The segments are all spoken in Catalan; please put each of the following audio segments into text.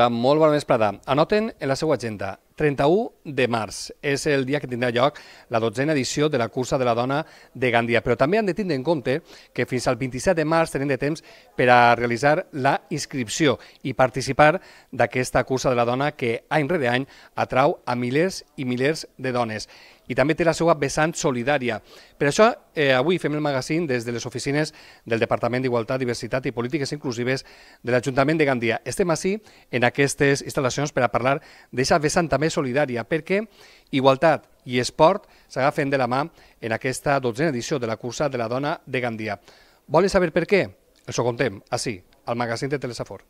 Hola, molt bona vesprada. Anoten en la seva agenda 31 de març és el dia que tindrà lloc la dotzena edició de la cursa de la dona de Gandia, però també han de tindre en compte que fins al 27 de març tenen de temps per a realitzar la inscripció i participar d'aquesta cursa de la dona que any rere any atrau a milers i milers de dones i també té la seva vessant solidària. Per això, eh, avui fem el magazín des de les oficines del Departament d'Igualtat, Diversitat i Polítiques Inclusives de l'Ajuntament de Gandia. Estem així en aquestes instal·lacions per a parlar d'aquesta vessant també solidària, perquè igualtat i esport s'agafen de la mà en aquesta dotzena edició de la cursa de la dona de Gandia. Volen saber per què? Això contem, així, al magazín de Telesafor.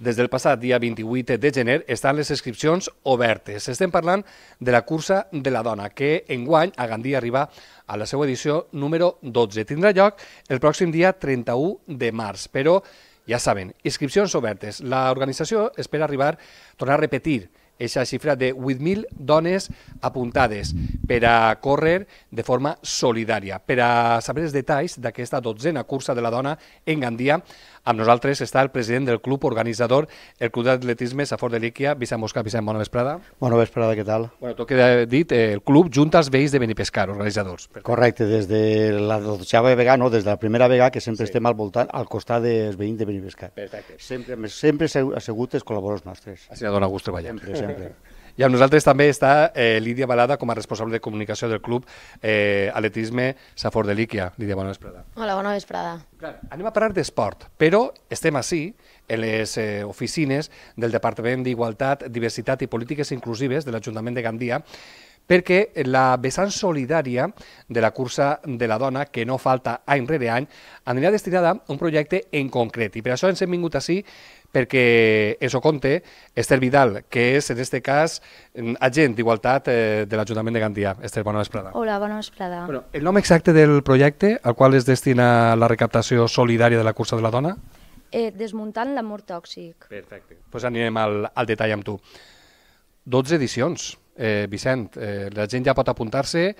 Des del passat dia 28 de gener estan les inscripcions obertes. Estem parlant de la cursa de la dona, que enguany a Gandia arriba a la seva edició número 12. Tindrà lloc el pròxim dia 31 de març, però ja saben, inscripcions obertes. L'organització espera arribar, tornar a repetir, aquesta xifra de 8.000 dones apuntades per a córrer de forma solidària. Per a saber els detalls d'aquesta dotzena cursa de la dona en Gandia, amb nosaltres està el president del club organitzador, el Club d'Atletisme Safor de Líquia, Vicent Mosca. Vicent, bona vesprada. Bona vesprada, què tal? Bueno, tot queda dit, eh, el club junta els veïns de Benipescar, organitzadors. Correcte, des de la dotxava vegada, no, des de la primera vegada que sempre sí. estem al voltant, al costat dels veïns de Benipescar. Perfecte. Sempre, sempre ha sigut els col·laboradors nostres. Així dona gust treballar. Sempre, sempre. I amb nosaltres també està eh, Lídia Balada com a responsable de comunicació del club eh, Atletisme Safor de Líquia. Lídia, bona vesprada. Hola, bona vesprada. Clar, anem a parlar d'esport, però estem així, en les eh, oficines del Departament d'Igualtat, Diversitat i Polítiques Inclusives de l'Ajuntament de Gandia, perquè la vessant solidària de la cursa de la dona, que no falta any rere any, anirà destinada a un projecte en concret. I per això ens hem vingut així perquè ho conte Esther Vidal, que és, en aquest cas, agent d'Igualtat eh, de l'Ajuntament de Gandia. Esther, bona vesprada. Hola, bona vesprada. Bueno, el nom exacte del projecte al qual es destina la recaptació solidària de la cursa de la dona? Eh, desmuntant l'amor tòxic. Perfecte. Doncs pues anirem al, al detall amb tu. 12 edicions. Eh, Vicent, eh, la gent ja pot apuntar-se.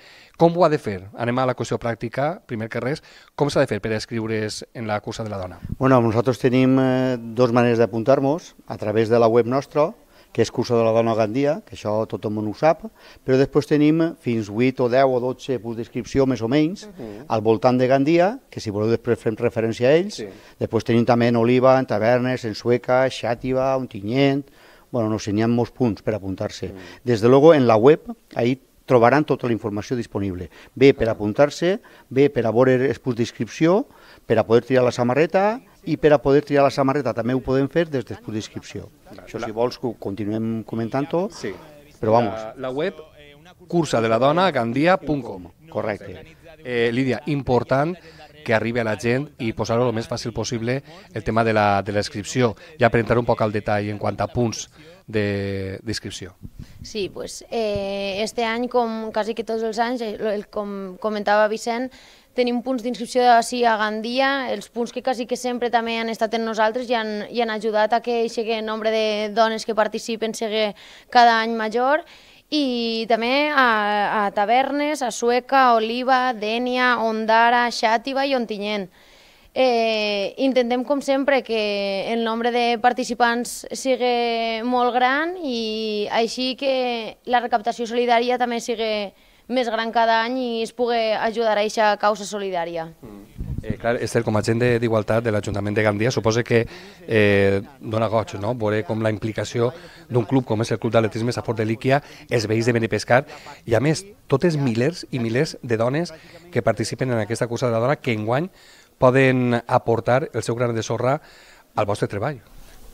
Com ho ha de fer? Anem a la qüestió pràctica, primer que res. Com s'ha de fer per escriure's en la cursa de la dona? Bueno, nosaltres tenim eh, dos maneres d'apuntar-nos, a través de la web nostra, que és Cursa de la Dona Gandia, que això tot el món ho sap, però després tenim fins 8 o 10 o 12 punts d'inscripció, més o menys, uh -huh. al voltant de Gandia, que si voleu després fem referència a ells. Sí. Després tenim també en Oliva, en Tavernes, en Sueca, Xàtiva, Ontinyent, bueno, no sé, n'hi ha molts punts per apuntar-se. Mm. Des de luego, en la web, ahí trobaran tota la informació disponible. Bé per apuntar-se, bé per a veure els punts d'inscripció, per a poder triar la samarreta i per a poder triar la samarreta també ho podem fer des dels punts d'inscripció. Això, si vols, continuem comentant-ho, sí. però vamos. La, la web cursadeladona.gandia.com Correcte. Eh, Lídia, important que arribi a la gent i posar-ho el més fàcil possible el tema de de l'inscripció, ja per un poc al detall en quant a punts d'inscripció. Sí, pues, eh, este any, com quasi que tots els anys, el, com comentava Vicent, tenim punts d'inscripció així a Gandia, els punts que quasi que sempre també han estat en nosaltres i han, i han ajudat a que aquest nombre de dones que participen sigui cada any major i també a, a Tavernes, a Sueca, Oliva, Dènia, Ondara, Xàtiva i Ontinyent. Eh, intentem, com sempre, que el nombre de participants sigui molt gran i així que la recaptació solidària també sigui més gran cada any i es pugui ajudar a aquesta causa solidària. Mm. Eh, clar, Esther, com a gent d'Igualtat de, de l'Ajuntament de Gandia, suposa que eh, dona goig, no?, veure com la implicació d'un club com és el Club d'Atletisme Safort de Líquia, els veïns de Benipescar, i a més, totes milers i milers de dones que participen en aquesta cursa de la dona que enguany poden aportar el seu gran de sorra al vostre treball.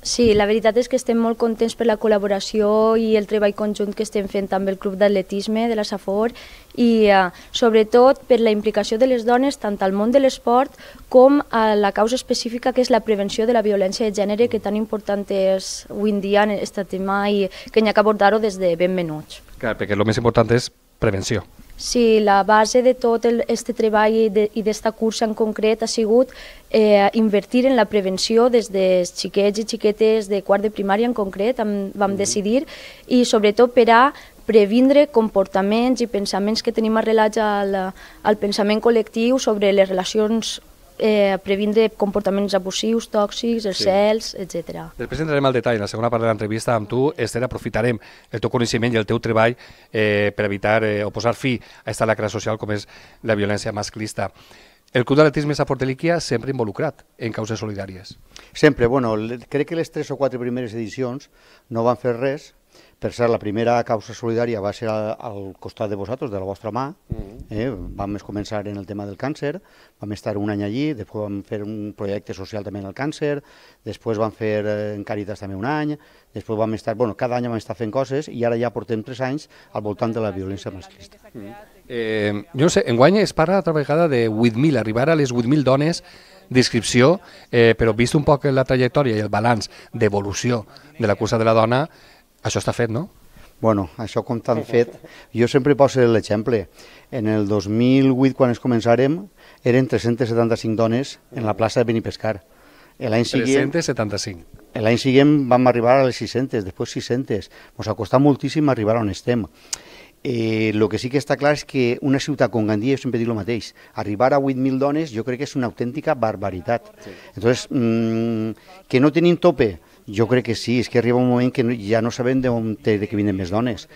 Sí, la veritat és que estem molt contents per la col·laboració i el treball conjunt que estem fent amb el Club d'Atletisme de la Safor i eh, sobretot per la implicació de les dones tant al món de l'esport com a la causa específica que és la prevenció de la violència de gènere que tan important és avui en dia en aquest tema i que n'hi ha que abordar-ho des de ben menuts. Clar, perquè el més important és prevenció. Sí, la base de tot este treball i d'esta cursa en concret ha sigut eh, invertir en la prevenció des de xiquets i xiquetes de quart de primària en concret, am, vam mm -hmm. decidir, i sobretot per a previndre comportaments i pensaments que tenim arrelats al, al pensament col·lectiu sobre les relacions eh, previndre comportaments abusius, tòxics, els sí. cels, etc. Després entrarem al detall. En la segona part de l'entrevista amb tu, Esther, aprofitarem el teu coneixement i el teu treball eh, per evitar eh, o posar fi a aquesta lacra social com és la violència masclista. El Club d'Atletisme de sempre involucrat en causes solidàries. Sempre, bueno, crec que les tres o quatre primeres edicions no van fer res, per cert, la primera causa solidària va ser al, al costat de vosaltres, de la vostra mà. Mm. Eh? Vam començar en el tema del càncer, vam estar un any allí, després vam fer un projecte social també en el càncer, després vam fer eh, en Càritas també un any, després vam estar, bueno, cada any vam estar fent coses i ara ja portem tres anys al voltant de la violència masclista. Mm. Eh, jo no sé, enguany es parla altra vegada de 8.000, arribar a les 8.000 dones d'inscripció, eh, però vist un poc la trajectòria i el balanç d'evolució de la cursa de la dona, això està fet, no? Bueno, això com t'han fet, jo sempre poso l'exemple. En el 2008, quan es començarem, eren 375 dones en la plaça de Benipescar. L'any següent... 375. L'any següent vam arribar a les 600, després 600. Ens ha costat moltíssim arribar on estem. Eh, lo que sí que està clar és que una ciutat com Gandia, jo sempre dic el mateix, arribar a 8.000 dones jo crec que és una autèntica barbaritat. Sí. Entonces, mmm, que no tenim tope, jo crec que sí, és que arriba un moment que ja no sabem d'on té de que vinen més dones.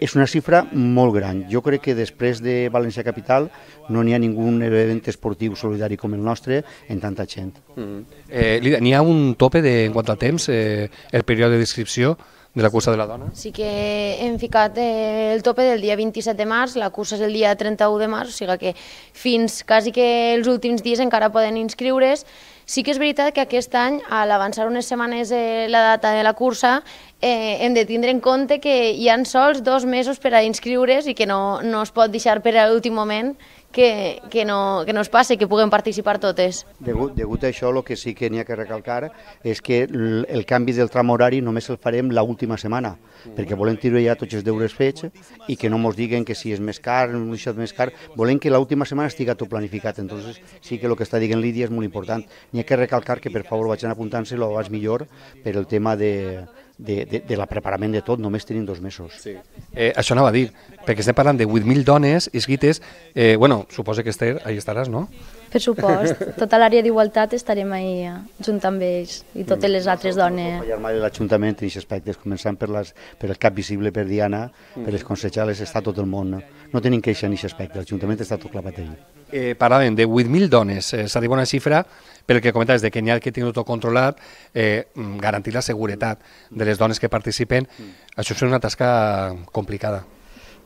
És una xifra molt gran. Jo crec que després de València Capital no n'hi ha ningú event esportiu solidari com el nostre en tanta gent. Mm -hmm. eh, n'hi ha un tope de, en quant al temps, eh, el període d'inscripció de la cursa de la dona? Sí que hem ficat eh, el tope del dia 27 de març, la cursa és el dia 31 de març, o sigui que fins quasi que els últims dies encara poden inscriure's, Sí que és veritat que aquest any, a l'avançar unes setmanes eh, la data de la cursa, eh, hem de tindre en compte que hi han sols dos mesos per a inscriure's i que no, no es pot deixar per a l'últim moment que, que, no, que no es passi, que puguem participar totes. Degut, degut a això, el que sí que n'hi ha que recalcar és que el, el canvi del tram horari només el farem l'última setmana, perquè volem tirar ja tots els deures fets i que no ens diguen que si és més car, no és més car, volem que l'última setmana estigui tot planificat, entonces sí que el que està dient Lídia és molt important. N'hi ha que recalcar que per favor vagin apuntant-se lo abans millor per el tema de, de, de, de la preparament de tot, només tenim dos mesos. Sí. Eh, això anava a dir, perquè estem parlant de 8.000 dones inscrites, eh, bueno, suposa que Esther, ahí estaràs, no? Per supost, tota l'àrea d'igualtat estarem ahí eh, junt amb ells i totes les altres dones. No fallar mai l'Ajuntament en aquests aspectes, començant per, les, per el cap visible per Diana, per les consejales, està tot el món. No, no tenim queixa en aquest aspecte, l'Ajuntament està tot clavat allà. Eh, parlàvem de 8.000 dones, eh, s'arriba una xifra pel que comentaves de que n'hi ha que tenir tot controlat, eh, mm, garantir la seguretat de les dones que participen, això és una tasca complicada.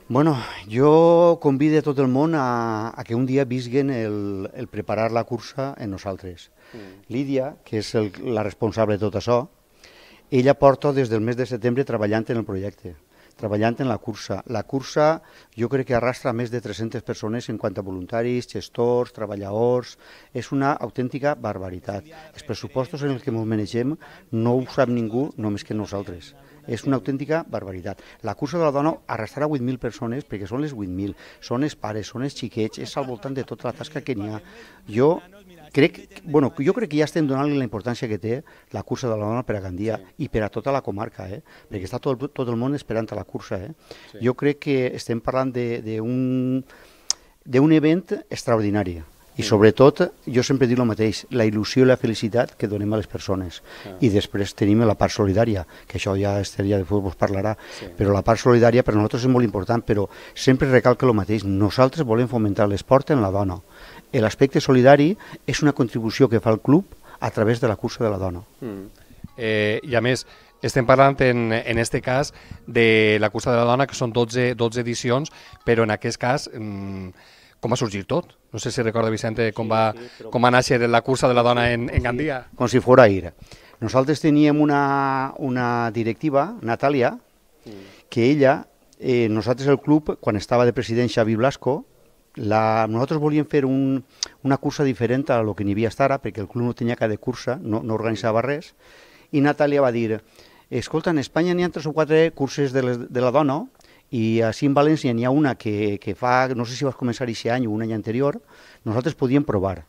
Bueno, jo convido a tot el món a, a que un dia visguen el, el preparar la cursa en nosaltres. Mm. Lídia, que és el, la responsable de tot això, ella porta des del mes de setembre treballant en el projecte, treballant en la cursa. La cursa jo crec que arrastra més de 300 persones en quant a voluntaris, gestors, treballadors... És una autèntica barbaritat. Els pressupostos en els que ens manegem no ho sap ningú només que nosaltres és una autèntica barbaritat. La cursa de la dona arrastrarà 8.000 persones perquè són les 8.000, són els pares, són els xiquets, és al voltant de tota la tasca que n'hi ha. Jo crec, bueno, jo crec que ja estem donant-li la importància que té la cursa de la dona per a Gandia sí. i per a tota la comarca, eh? perquè està tot, tot el món esperant a la cursa. Eh? Sí. Jo crec que estem parlant d'un event extraordinari. I sobretot, jo sempre dic el mateix, la il·lusió i la felicitat que donem a les persones. Ah. I després tenim la part solidària, que això ja Esther ja de vos parlarà, sí. però la part solidària per nosaltres és molt important, però sempre recalca el mateix, nosaltres volem fomentar l'esport en la dona. L'aspecte solidari és una contribució que fa el club a través de la cursa de la dona. Mm. Eh, I a més, estem parlant en, en este cas de la cursa de la dona, que són 12, 12 edicions, però en aquest cas... Mm, com va sorgir tot. No sé si recorda, Vicente, com, sí, va, sí, com va néixer la cursa de la dona en, en Gandia. Sí, com si fos ahir. Nosaltres teníem una, una directiva, Natàlia, que ella, eh, nosaltres el club, quan estava de president Xavi Blasco, la, nosaltres volíem fer un, una cursa diferent a lo que n'hi havia ara, perquè el club no tenia cada cursa, no, no organitzava res, i Natàlia va dir, escolta, en Espanya n'hi ha tres o quatre curses de, les, de la dona, i així en València n'hi ha una que, que fa, no sé si vas començar aquest any o un any anterior, nosaltres podíem provar.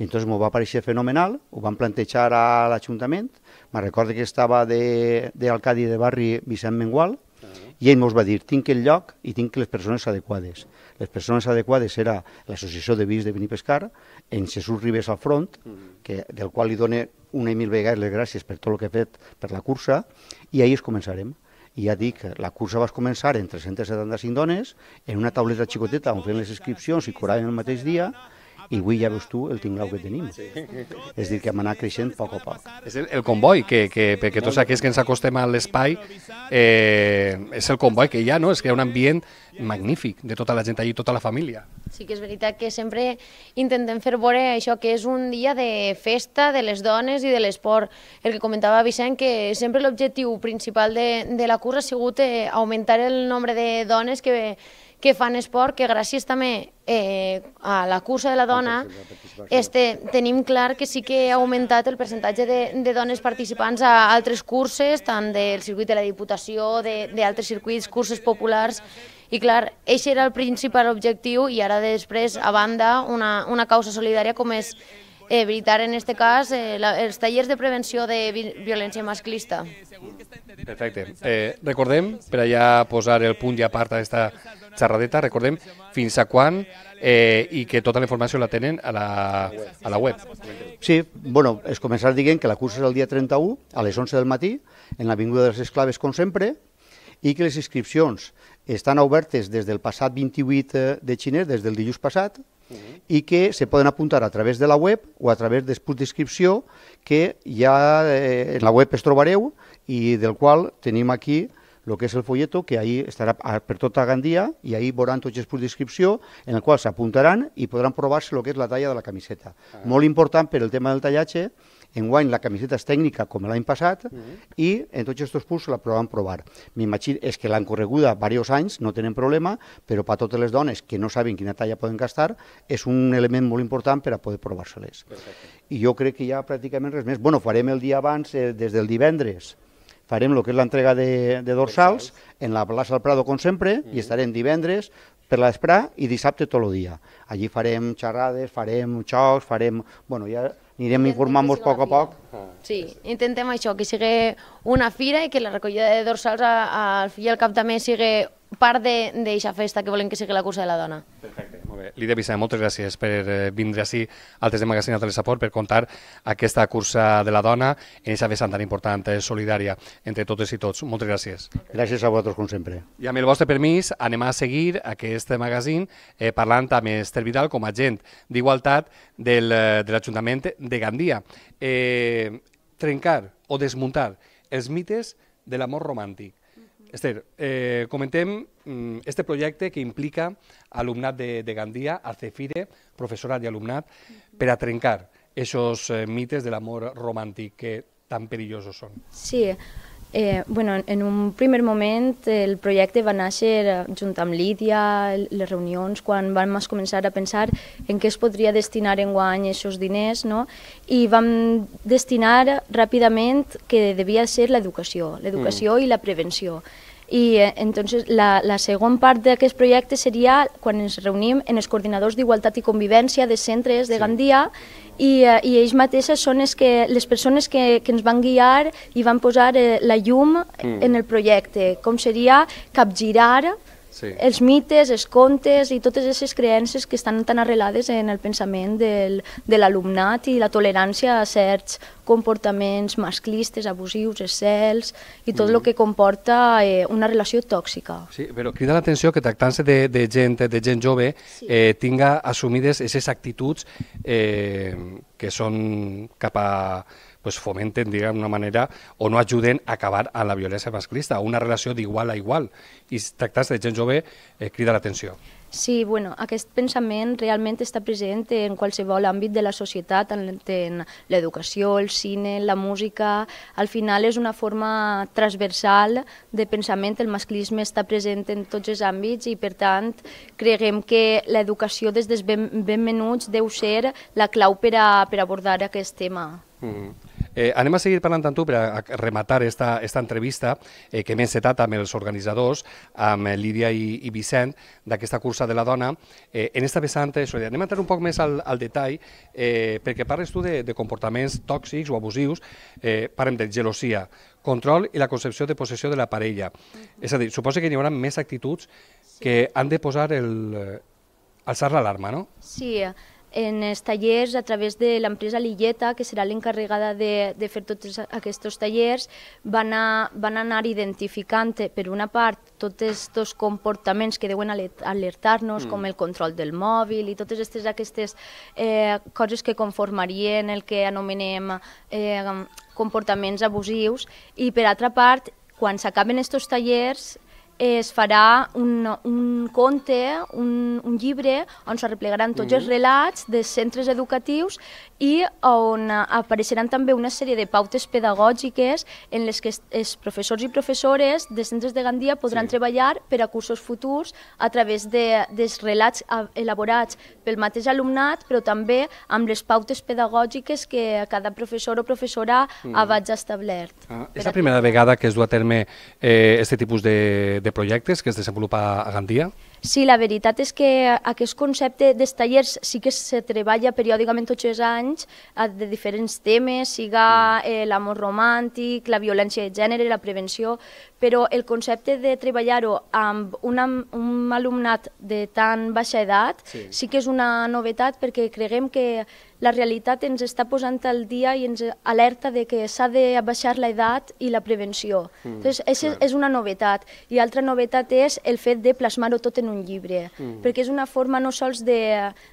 I entonces m'ho va aparèixer fenomenal, ho vam plantejar a l'Ajuntament, me recordo que estava d'alcadi de, de barri Vicent Mengual, i ell ens va dir, tinc el lloc i tinc les persones adequades. Les persones adequades era l'Associació de Vis de Benipescar, en Jesús Ribes al front, que, del qual li dona una i mil vegades les gràcies per tot el que ha fet per la cursa, i ahir es començarem. I ja dic, la cursa va començar en 375 dones, en una tauleta xicoteta on fem les inscripcions i coraven el mateix dia, i avui ja veus tu el tinglau que tenim. Sí. És a dir, que hem anat creixent a poc a poc. És el, el comboi, que, que perquè tots aquells que ens acostem a l'espai, eh, és el comboi que hi ha, no? És que hi ha un ambient magnífic de tota la gent allí, tota la família. Sí que és veritat que sempre intentem fer veure això que és un dia de festa de les dones i de l'esport. El que comentava Vicent, que sempre l'objectiu principal de, de la cursa ha sigut eh, augmentar el nombre de dones que, que fan esport, que gràcies també eh, a la cursa de la dona este, tenim clar que sí que ha augmentat el percentatge de, de dones participants a altres curses, tant del circuit de la Diputació, d'altres circuits, curses populars, i clar, aquest era el principal objectiu i ara després, a banda, una, una causa solidària com és evitar en aquest cas eh, la, els tallers de prevenció de vi violència masclista. Perfecte. Eh, recordem, per allà posar el punt i a part d'aquesta xerradeta, recordem fins a quan eh, i que tota la informació la tenen a la, a la web. Sí, bueno, es començar dient que la cursa és el dia 31 a les 11 del matí en l'Avinguda de les Esclaves, com sempre, i que les inscripcions estan obertes des del passat 28 de xiner, des del dilluns passat, uh -huh. i que se poden apuntar a través de la web o a través dels punts d'inscripció que ja eh, en la web es trobareu i del qual tenim aquí el que és el folleto, que ahir estarà per tota Gandia i ahir veuran tots els punts d'inscripció en el qual s'apuntaran i podran provar-se el que és la talla de la camiseta. Ah. Molt important per el tema del tallatge, enguany la camiseta és tècnica com l'any passat uh -huh. i en tots aquests punts la provaran provar. M'imagino és que l'han correguda diversos anys, no tenen problema, però per a totes les dones que no saben quina talla poden gastar és un element molt important per a poder provar-se-les. I jo crec que ja pràcticament res més. Bueno, farem el dia abans, eh, des del divendres, farem el que és l'entrega de, de dorsals en la plaça del Prado, com sempre, mm -hmm. i estarem divendres per l'esprà i dissabte tot el dia. Allí farem xerrades, farem xocs, farem... Bueno, ja anirem informant-vos a poc a poc. Sí, intentem això, que sigui una fira i que la recollida de dorsals al fi i al cap també sigui part d'aquesta festa que volem que sigui la cursa de la dona. Perfecte, molt bé. Lídia Vicent, moltes gràcies per eh, vindre així al Test de Magazine de Telesaport per contar aquesta cursa de la dona en aquesta vessant tan important, eh, solidària entre totes i tots. Moltes gràcies. Gràcies a vosaltres, com sempre. I amb el vostre permís anem a seguir aquest magazine eh, parlant amb Esther Vidal com a agent d'igualtat del, eh, de l'Ajuntament de Gandia. Eh, trencar o desmuntar els mites de l'amor romàntic Esther, eh, comentem mm, este projecte que implica alumnat de, de Gandia, Arcefire, professorat i alumnat, per a trencar aquests eh, mites de l'amor romàntic que tan perillosos són. Sí, Eh, bueno, en un primer moment el projecte va néixer eh, junt amb Lídia, les reunions, quan vam començar a pensar en què es podria destinar en guany aquests diners, no? i vam destinar ràpidament que devia ser l'educació, l'educació mm. i la prevenció. I eh, entonces la, la segona part d'aquest projecte seria quan ens reunim en els coordinadors d'igualtat i convivència de centres de sí. Gandia i, eh, i ells mateixes són les, que, les persones que, que ens van guiar i van posar eh, la llum mm. en el projecte, com seria capgirar sí. els mites, els contes i totes aquestes creences que estan tan arrelades en el pensament del, de l'alumnat i la tolerància a certs comportaments masclistes, abusius, excels i tot mm. el que comporta eh, una relació tòxica. Sí, però crida l'atenció que tractant-se de, de, gent, de gent jove sí. eh, tinga assumides aquestes actituds eh, que són cap a pues fomenten, diguem, una manera, o no ajuden a acabar amb la violència masclista, una relació d'igual a igual. I tractar-se de gent jove eh, crida l'atenció. Sí, bueno, aquest pensament realment està present en qualsevol àmbit de la societat, en, en l'educació, el cine, la música... Al final és una forma transversal de pensament, el masclisme està present en tots els àmbits i, per tant, creguem que l'educació des dels ben, ben menuts deu ser la clau per a, per abordar aquest tema. Mm -hmm. Eh, anem a seguir parlant amb tu per a, rematar esta, esta entrevista eh, que hem encetat amb els organitzadors, amb Lídia i, i Vicent, d'aquesta cursa de la dona. Eh, en esta vessant, eh, anem a entrar un poc més al, al detall, eh, perquè parles tu de, de comportaments tòxics o abusius, eh, parlem de gelosia, control i la concepció de possessió de la parella. És a dir, suposa que hi haurà més actituds que han de posar el, eh, alçar l'alarma, no? Sí, en els tallers a través de l'empresa Lilleta, que serà l'encarregada de, de fer tots aquests tallers, van, a, van anar identificant, per una part, tots aquests comportaments que deuen alertar-nos, mm. com el control del mòbil i totes aquestes, aquestes eh, coses que conformarien el que anomenem eh, comportaments abusius, i per altra part, quan s'acaben aquests tallers, es farà un, un conte, un, un llibre, on s'arreplegaran tots mm els relats de centres educatius i on apareixeran també una sèrie de pautes pedagògiques en les que els professors i professores de centres de Gandia podran sí. treballar per a cursos futurs a través de, dels relats elaborats pel mateix alumnat, però també amb les pautes pedagògiques que cada professor o professora mm. ha vaig establert. Ah, és la primera vegada que es du a terme eh, aquest tipus de, de de projectes que es desenvolupa a Gandia? Sí, la veritat és que aquest concepte dels tallers sí que se treballa periòdicament tots els anys de diferents temes, siga mm. eh, l'amor romàntic, la violència de gènere, la prevenció, però el concepte de treballar-ho amb una, un alumnat de tan baixa edat sí. sí que és una novetat perquè creguem que la realitat ens està posant al dia i ens alerta de que s'ha de baixar l'edat i la prevenció. Mm, Entonces, és, és una novetat. I altra novetat és el fet de plasmar-ho tot en un llibre, mm. perquè és una forma no sols de,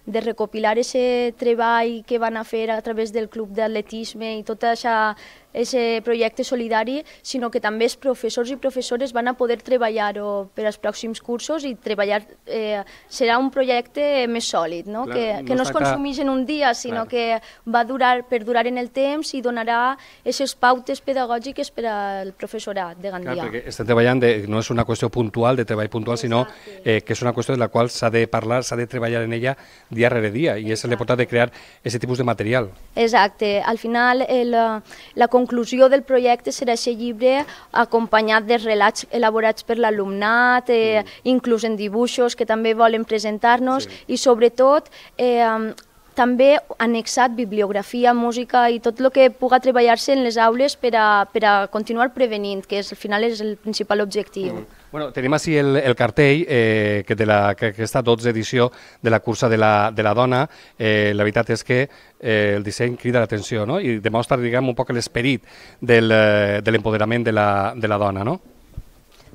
de recopilar aquest treball que van a fer a través del club d'atletisme i tota aquesta aquest projecte solidari, sinó que també els professors i professores van a poder treballar-ho per als pròxims cursos i treballar... Eh, serà un projecte més sòlid, no? Clar, que, que no, no es consumeix en un dia, sinó Clar. que va durar, perdurar en el temps i donarà aquestes pautes pedagògiques per al professorat de Gandia. Clar, perquè estem treballant, de, no és una qüestió puntual, de treball puntual, sinó eh, que és una qüestió de la qual s'ha de parlar, s'ha de treballar en ella dia rere dia, i és l'important de crear aquest tipus de material. Exacte. Al final, el, la conclusió conclusió del projecte serà aquest llibre acompanyat de relats elaborats per l'alumnat, eh, mm. inclús en dibuixos que també volen presentar-nos sí. i sobretot eh, també annexat bibliografia, música i tot el que puga treballar-se en les aules per a, per a continuar prevenint, que és, al final és el principal objectiu. Mm. Bueno, tenim així el, el cartell eh, que de la, que aquesta 12 edició de la cursa de la, de la dona. Eh, la veritat és que eh, el disseny crida l'atenció no? i demostra diguem, un poc l'esperit eh, de l'empoderament de, la, de la dona. No?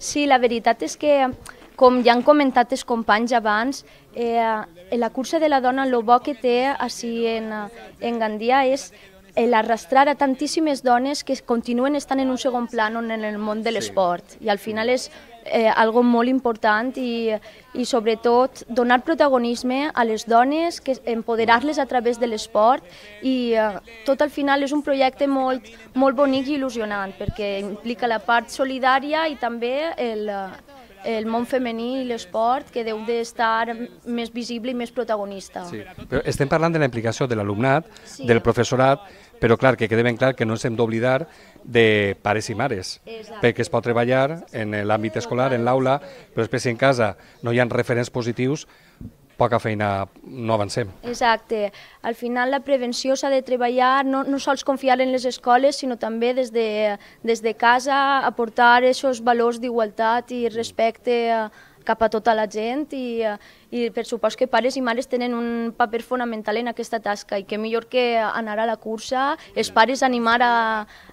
Sí, la veritat és que com ja han comentat els companys abans, eh, la cursa de la dona, el bo que té així en, en Gandia és l'arrastrar a tantíssimes dones que continuen estant en un segon plan en el món de l'esport. Sí. I al final és eh, algo molt important i, i sobretot donar protagonisme a les dones, que empoderar-les a través de l'esport i eh, tot al final és un projecte molt, molt bonic i il·lusionant perquè implica la part solidària i també el, el món femení i l'esport que deu d'estar més visible i més protagonista. Sí. Però estem parlant de la implicació de l'alumnat, sí. del professorat, però clar, que quede ben clar que no ens hem d'oblidar de pares i mares, Exacte. perquè es pot treballar en l'àmbit escolar, en l'aula, però després si en casa no hi ha referents positius, poca feina no avancem. Exacte. Al final la prevenció s'ha de treballar no, no sols confiar en les escoles, sinó també des de, des de casa aportar aquests valors d'igualtat i respecte a, cap a tota la gent i, i per supost que pares i mares tenen un paper fonamental en aquesta tasca i que millor que anar a la cursa, els pares animar a,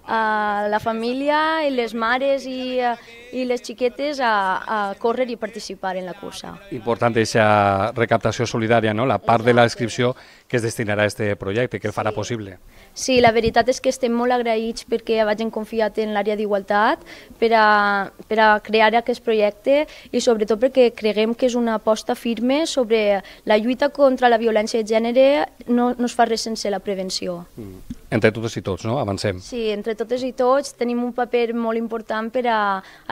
a la família i les mares i, i les xiquetes a, a córrer i participar en la cursa. Important aquesta recaptació solidària, no? la part de la inscripció que es destinarà a aquest projecte, que el farà possible. Sí, la veritat és que estem molt agraïts perquè vagin confiat en l'àrea d'igualtat per, a, per a crear aquest projecte i sobretot perquè creguem que és una aposta firme sobre la lluita contra la violència de gènere no, no es fa res sense la prevenció. Mm. entre totes i tots, no? Avancem. Sí, entre totes i tots tenim un paper molt important per a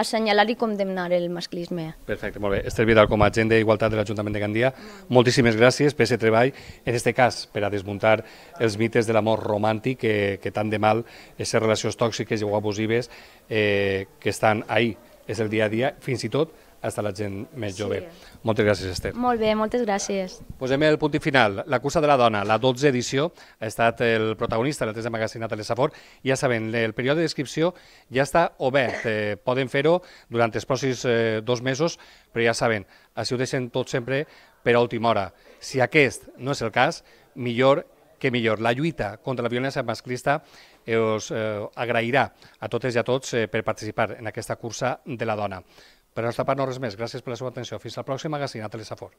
assenyalar i condemnar el masclisme. Perfecte, molt bé. Esther Vidal, com a agent d'Igualtat de l'Ajuntament de Gandia, moltíssimes gràcies per aquest treball, en aquest cas, per a desmuntar els mites de l'amor romàntic que, que tant de mal, aquestes relacions tòxiques i abusives eh, que estan ahí, és el dia a dia, fins i tot hasta la gent més jove. Sí. Moltes gràcies, Esther. Molt bé, moltes gràcies. Posem el punt i final. La cursa de la dona, la 12 edició, ha estat el protagonista de magazinat de l'Esafor. Ja saben, el període d'inscripció ja està obert. Eh, poden fer-ho durant els pròxims eh, dos mesos, però ja saben, així ho deixen tot sempre per a última hora. Si aquest no és el cas, millor que millor. La lluita contra la violència masclista us eh, agrairà a totes i a tots eh, per participar en aquesta cursa de la dona. Per la nostra part, no res més. Gràcies per la seva atenció. Fins al pròxim magazine a Telesafor.